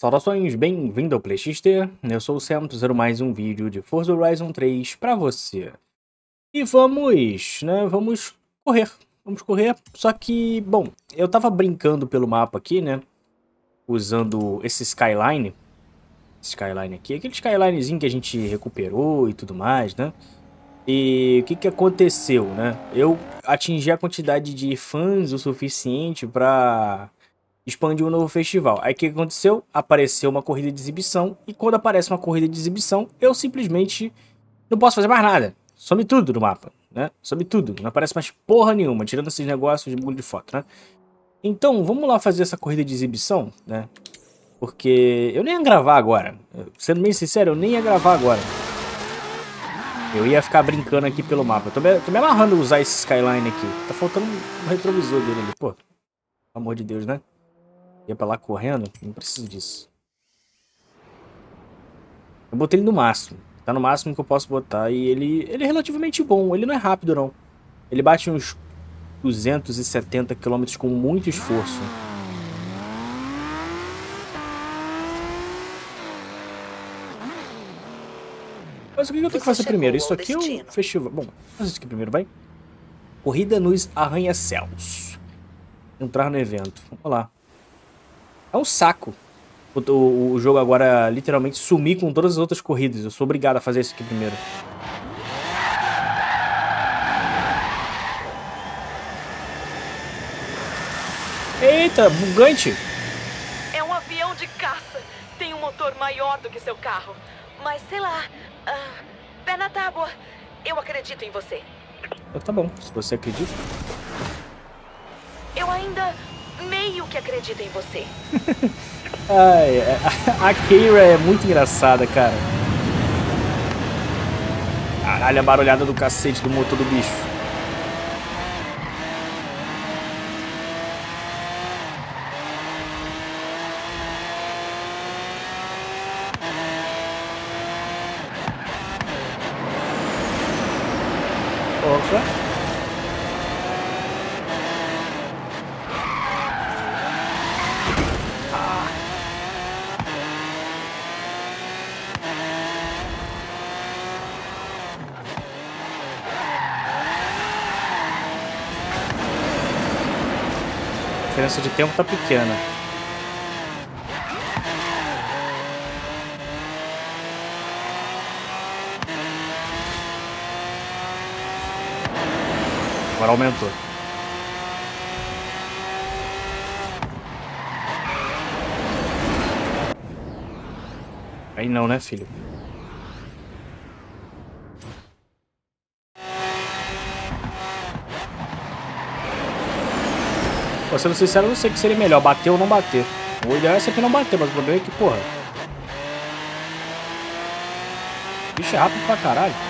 Saudações, bem-vindo ao PlayXT, eu sou o Sam, trazendo mais um vídeo de Forza Horizon 3 pra você. E vamos, né, vamos correr, vamos correr, só que, bom, eu tava brincando pelo mapa aqui, né, usando esse Skyline, Skyline aqui, aquele Skylinezinho que a gente recuperou e tudo mais, né, e o que que aconteceu, né, eu atingi a quantidade de fãs o suficiente pra expandiu um novo festival. Aí o que aconteceu? Apareceu uma corrida de exibição, e quando aparece uma corrida de exibição, eu simplesmente não posso fazer mais nada. Some tudo do mapa, né? Some tudo, não aparece mais porra nenhuma, tirando esses negócios de bagulho de foto, né? Então, vamos lá fazer essa corrida de exibição, né? Porque eu nem ia gravar agora. Sendo bem sincero, eu nem ia gravar agora. Eu ia ficar brincando aqui pelo mapa. Tô me, tô me amarrando usar esse Skyline aqui. Tá faltando um retrovisor dele ali, pô. Pelo amor de Deus, né? Ia pra lá correndo? Não preciso disso. Eu botei ele no máximo. Tá no máximo que eu posso botar. E ele, ele é relativamente bom. Ele não é rápido, não. Ele bate uns 270 km com muito esforço. Mas o que eu tenho que fazer primeiro? Isso aqui é um festival... Bom, faz isso aqui primeiro, vai. Corrida nos arranha-céus. Entrar no evento. Vamos lá. É um saco. O, o, o, jogo agora literalmente sumir com todas as outras corridas. Eu sou obrigado a fazer isso aqui primeiro. Eita, bugante! É um avião de caça. Tem um motor maior do que seu carro. Mas sei lá. Uh, pé na tábua. Eu acredito em você. Tá bom, se você acredita. Eu ainda meio que acredita em você. Ai, a Keira é muito engraçada, cara. Caralho, a barulhada do cacete do motor do bicho. Diferença de tempo tá pequena. Agora aumentou. Aí não, né, filho? Pra ser sincero, eu não sei o que seria melhor, bater ou não bater. O ideal é sempre não bater, mas o problema é que, porra... Bicho é rápido pra caralho.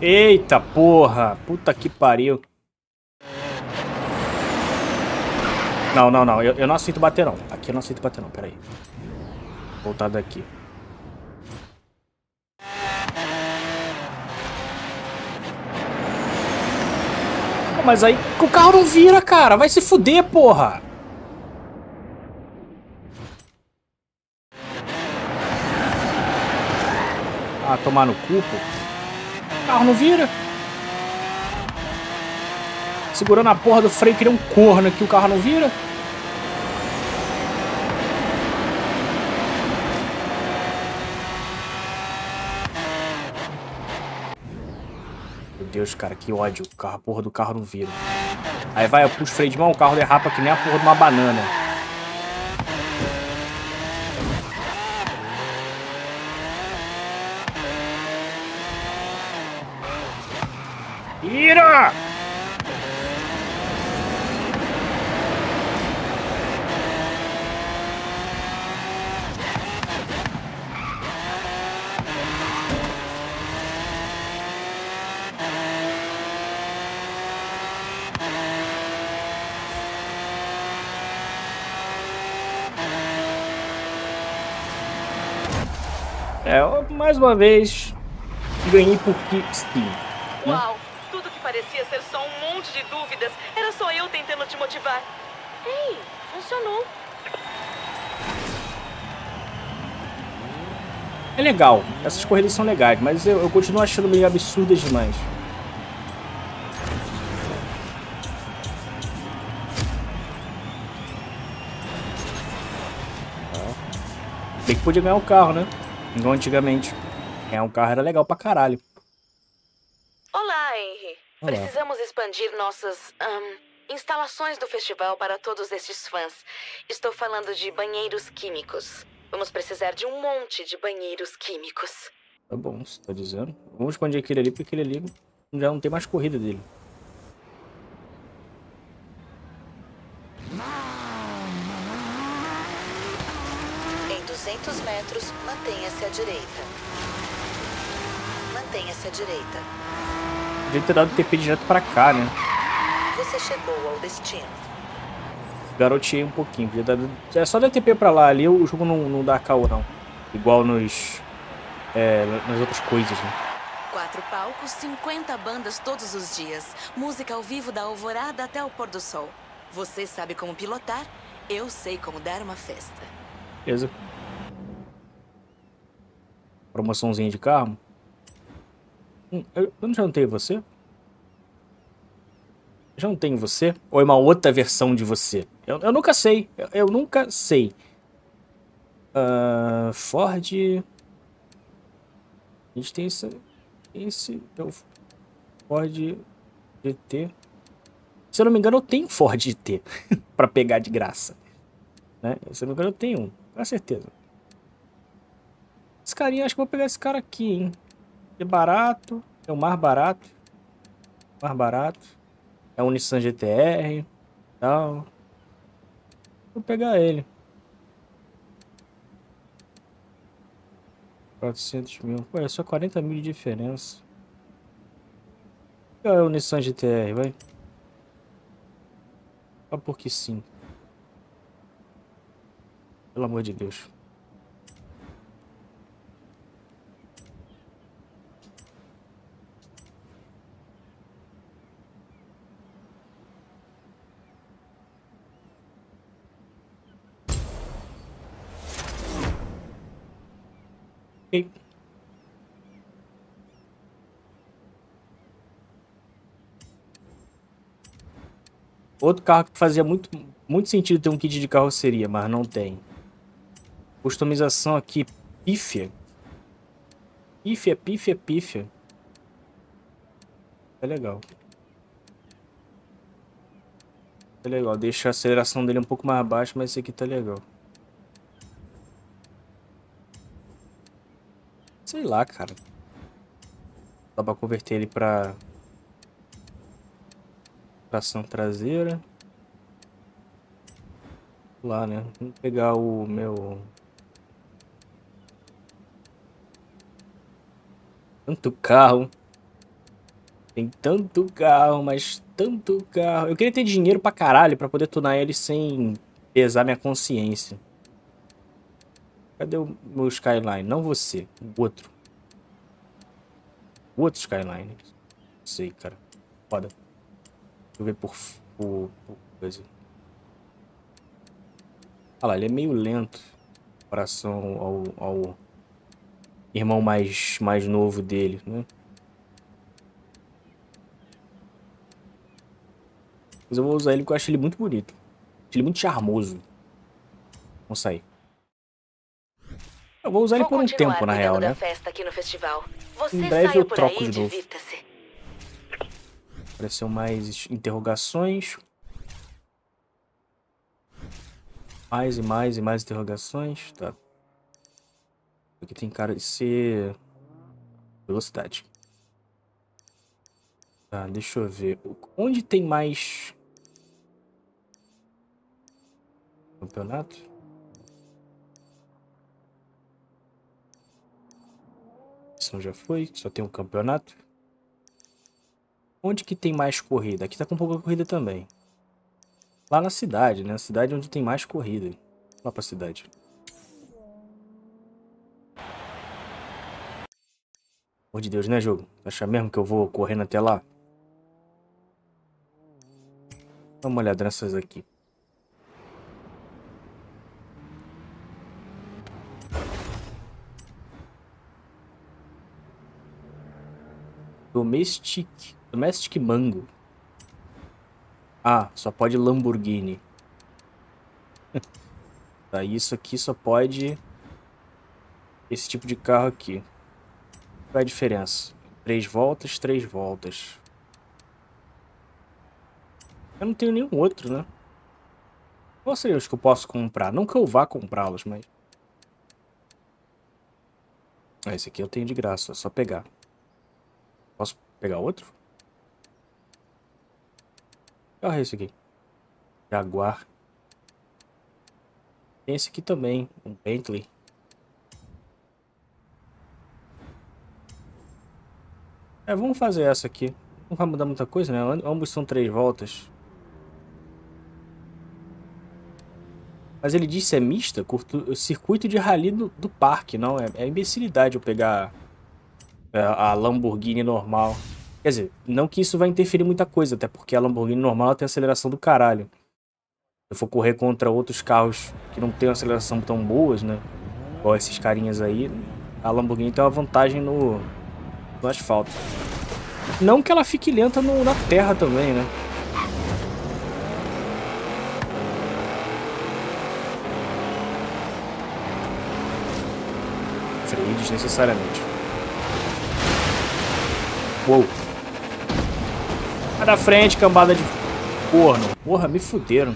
Eita porra! Puta que pariu. Não, não, não. Eu, eu não aceito bater, não. Aqui eu não aceito bater, não. Pera aí. Voltar daqui. Mas aí o carro não vira, cara. Vai se fuder, porra. Ah, tomar no cu, pô. O carro não vira. Segurando a porra do freio, queria um corno aqui, o carro não vira. Meu Deus, cara, que ódio. A porra do carro não vira. Aí vai, eu puxo freio de mão, o carro derrapa que nem a porra de uma banana. É, mais uma vez, ganhei por Kicksteam. Né? Uau! Tudo que parecia ser só um monte de dúvidas era só eu tentando te motivar. Ei, funcionou. É legal, essas corridas são legais, mas eu, eu continuo achando meio absurdas demais. Bem que podia ganhar o carro, né? Igual antigamente. Ganhar um carro era legal pra caralho. Olá, Henry. Olá. Precisamos expandir nossas um, instalações do festival para todos estes fãs. Estou falando de banheiros químicos. Vamos precisar de um monte de banheiros químicos. Tá bom, você tá dizendo. Vamos expandir aquele ali, porque aquele ali já não tem mais corrida dele. Em 200 metros, mantenha-se à direita. Mantenha-se à direita. Podia ter dado TP direto pra cá, né? Você chegou ao destino. Garoteei um pouquinho. É só dar TP pra lá ali, o jogo não, não dá caô, não. Igual nos... É, nas outras coisas, né? Quatro palcos, 50 bandas todos os dias. Música ao vivo da alvorada até o pôr do sol. Você sabe como pilotar, eu sei como dar uma festa. Beleza. Promoçãozinha de carro. Hum, eu, eu não tenho você? Já não tenho você? Ou é uma outra versão de você? Eu, eu nunca sei. Eu, eu nunca sei. Uh, Ford... A gente tem esse... Esse... É Ford GT. Se eu não me engano, eu tenho Ford GT. pra pegar de graça. Né? Se eu não me engano, eu tenho um. Com certeza. Esse carinha, acho que vou pegar esse cara aqui, hein? É barato. É o mais barato. Mais barato. É um Nissan GTR. Tal. Vou pegar ele. 400 mil. Pô, é só 40 mil de diferença. É o Nissan GTR, vai? Só porque sim. Pelo amor de Deus. Outro carro que fazia muito, muito sentido ter um kit de carroceria, mas não tem. Customização aqui, pífia. Pífia, pífia, pífia. É legal. É legal, deixa a aceleração dele um pouco mais baixa, mas esse aqui tá legal. Sei lá, cara. Dá pra converter ele pra... Tração traseira. Lá, né? Vamos pegar o meu... Tanto carro. Tem tanto carro, mas tanto carro. Eu queria ter dinheiro pra caralho pra poder tunar ele sem pesar minha consciência. Cadê o meu Skyline? Não você, o outro. O outro Skyline. Não sei, cara. Foda. Deixa eu ver por, por, por coisa. Olha lá, ele é meio lento em comparação ao, ao irmão mais, mais novo dele, né? Mas eu vou usar ele porque eu acho ele muito bonito. Acho ele muito charmoso. Vamos sair. Eu vou usar vou ele por um tempo, na real, né? em breve eu troco de novo. Apareceu mais interrogações. Mais e mais e mais interrogações. Tá. Aqui tem cara de ser... Velocidade. Tá, deixa eu ver. Onde tem mais... Campeonato? Já foi, só tem um campeonato. Onde que tem mais corrida? Aqui tá com pouca corrida também. Lá na cidade, né? A cidade onde tem mais corrida. Lá pra cidade. Por de Deus, né, jogo? Acha mesmo que eu vou correndo até lá? Dá uma olhada nessas aqui. Domestic. Domestic Mango. Ah, só pode Lamborghini. tá, isso aqui só pode... Esse tipo de carro aqui. Qual é a diferença? Três voltas, três voltas. Eu não tenho nenhum outro, né? Quais seriam os que eu posso comprar? Não que eu vá comprá-los, mas... Ah, esse aqui eu tenho de graça, é só pegar. Pegar outro? Qual é esse aqui? Jaguar. Tem esse aqui também, um Bentley. É, vamos fazer essa aqui. Não vai mudar muita coisa, né? Ambos são três voltas. Mas ele disse é mista, curto, circuito de rally do, do parque, não? É, é imbecilidade eu pegar a, é, a Lamborghini normal. Quer dizer, não que isso vai interferir muita coisa, até porque a Lamborghini normal tem aceleração do caralho. Se eu for correr contra outros carros que não tem aceleração tão boas, né? Igual esses carinhas aí, a Lamborghini tem uma vantagem no, no asfalto. Não que ela fique lenta no, na terra também, né? Freio desnecessariamente. Uou. Vai da frente, cambada de corno. Porra, me fuderam.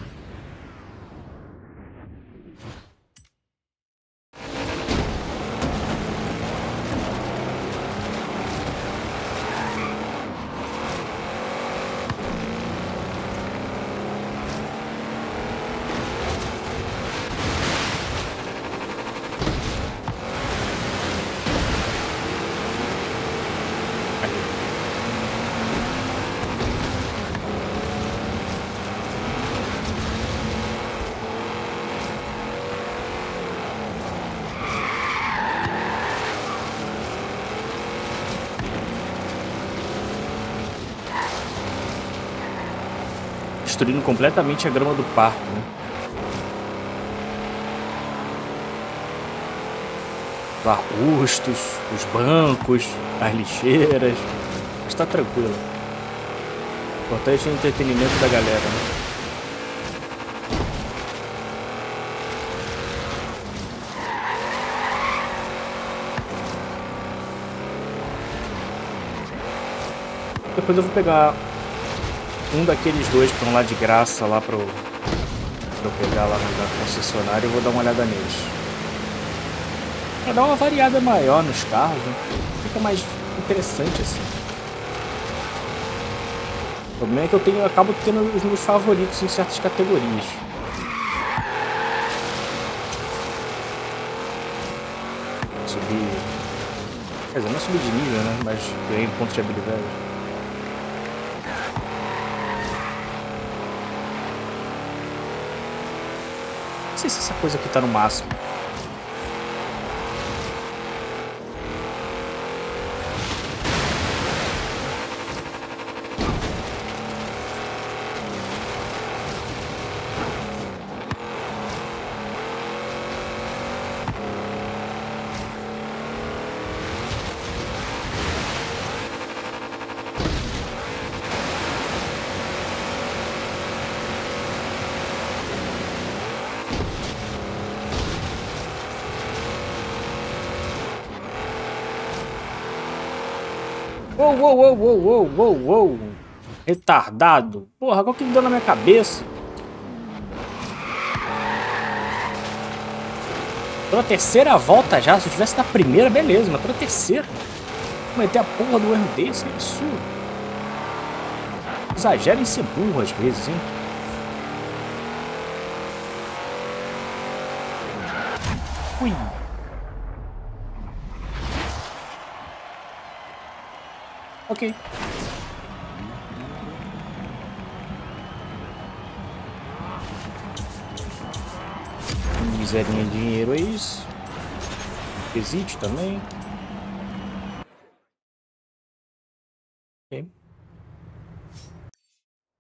Destruindo completamente a grama do parque, né? Os arbustos, os bancos, as lixeiras. Mas tá tranquilo. O importante é o entretenimento da galera, né? Depois eu vou pegar um daqueles dois que estão lá de graça lá pro, pra eu pegar lá na concessionária eu vou dar uma olhada neles. Pra dar uma variada maior nos carros, né? Fica mais interessante assim. O problema é que eu tenho, eu acabo tendo os meus favoritos em certas categorias. Subir. Quer dizer, não é subir de nível, né? Mas ganhei pontos de habilidade. Essa coisa aqui tá no máximo. Uou, uou, uou, uou, uou, uou, uou. Retardado. Porra, qual que deu na minha cabeça? Na terceira volta já. Se eu tivesse na primeira, beleza. Mas na terceira. Meter a porra do erro desse, que absurdo. Exagera em ser burro às vezes, hein? Ui. Ok. Miserinha de dinheiro é isso. Existe também. Ok.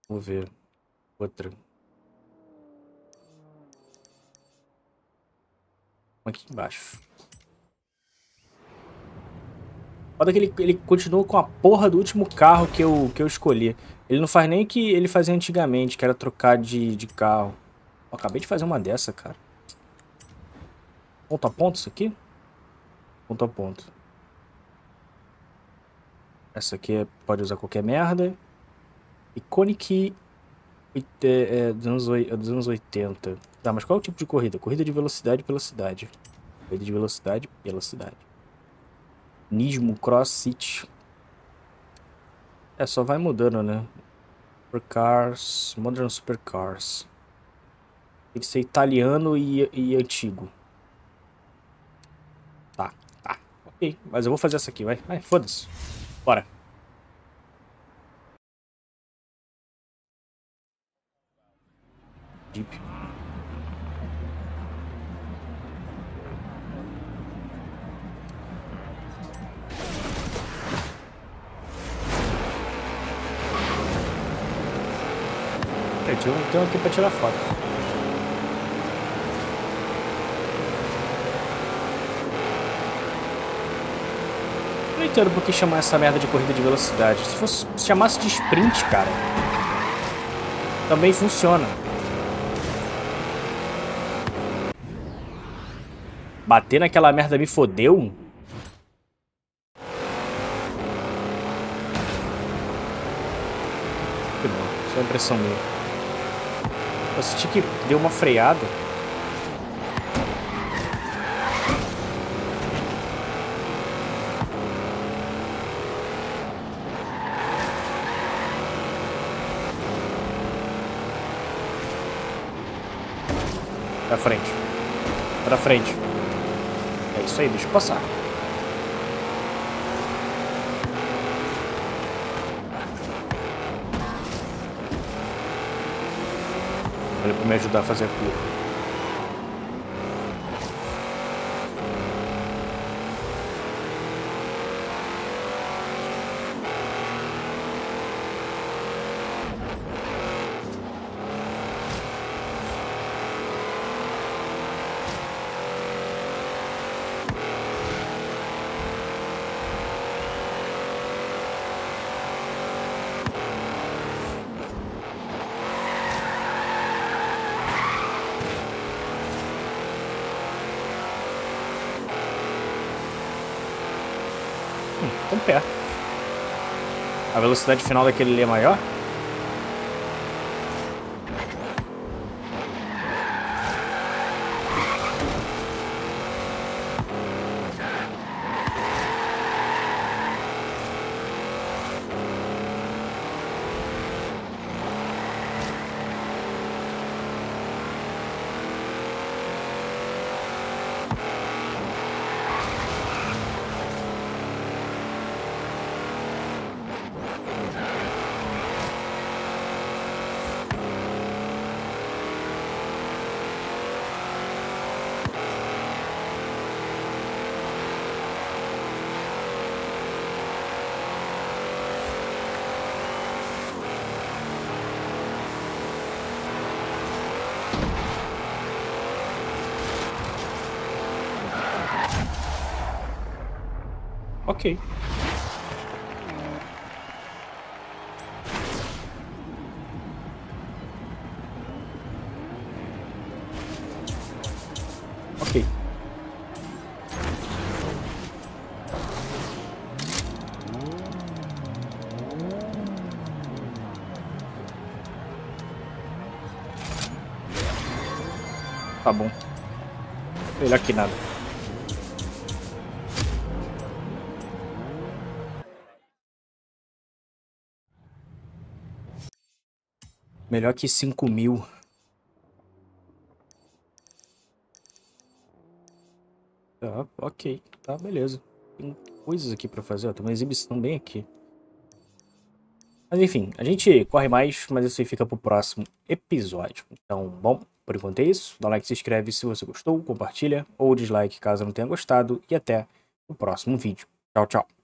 Vamos ver. Outra. Aqui embaixo. Foda que ele, ele continua com a porra do último carro que eu, que eu escolhi. Ele não faz nem o que ele fazia antigamente, que era trocar de, de carro. Eu acabei de fazer uma dessa, cara. Ponto a ponto isso aqui? Ponto a ponto. Essa aqui é, pode usar qualquer merda. Iconic é, é, dos, anos, é dos anos 80. Tá, mas qual é o tipo de corrida? Corrida de velocidade pela cidade. Corrida de velocidade pela cidade. Nismo Cross City. É, só vai mudando, né? Supercars, Modern Supercars. Tem que ser italiano e, e antigo. Tá, tá. Ok, mas eu vou fazer essa aqui, vai. Vai, foda-se. Bora. Jeep. É, tem um aqui pra tirar foto. não entendo por que chamar essa merda de corrida de velocidade. Se fosse se chamasse de sprint, cara, também funciona. Bater naquela merda me fodeu? Que bom, só é impressão minha. Eu senti que deu uma freada. Pra frente. Pra frente. É isso aí, deixa eu passar. Me ajudar a fazer a. perto. A velocidade final daquele é maior? Ok. Ok. Tá bom. Melhor que nada. Melhor que 5 mil. Tá, ok. Tá, beleza. Tem coisas aqui pra fazer, ó. Tem uma exibição bem aqui. Mas enfim, a gente corre mais, mas isso aí fica pro próximo episódio. Então, bom, por enquanto é isso. Dá like, se inscreve se você gostou, compartilha ou dislike caso não tenha gostado. E até o próximo vídeo. Tchau, tchau.